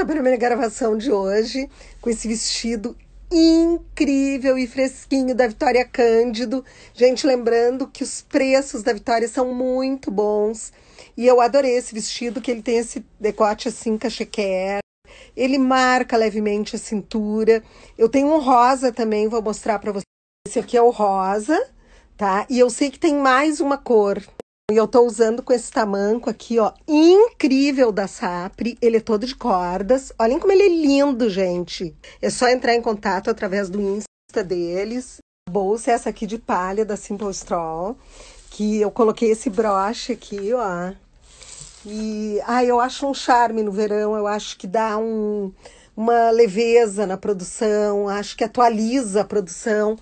a primeira gravação de hoje com esse vestido incrível e fresquinho da Vitória Cândido. Gente, lembrando que os preços da Vitória são muito bons. E eu adorei esse vestido, que ele tem esse decote assim, cachequer. Ele marca levemente a cintura. Eu tenho um rosa também, vou mostrar para vocês. Esse aqui é o rosa, tá? E eu sei que tem mais uma cor. E eu tô usando com esse tamanco aqui, ó, incrível da Sapri. Ele é todo de cordas. Olhem como ele é lindo, gente. É só entrar em contato através do Insta deles. A bolsa é essa aqui de palha da Simple Straw, que eu coloquei esse broche aqui, ó. E, ah, eu acho um charme no verão. Eu acho que dá um, uma leveza na produção. Acho que atualiza a produção.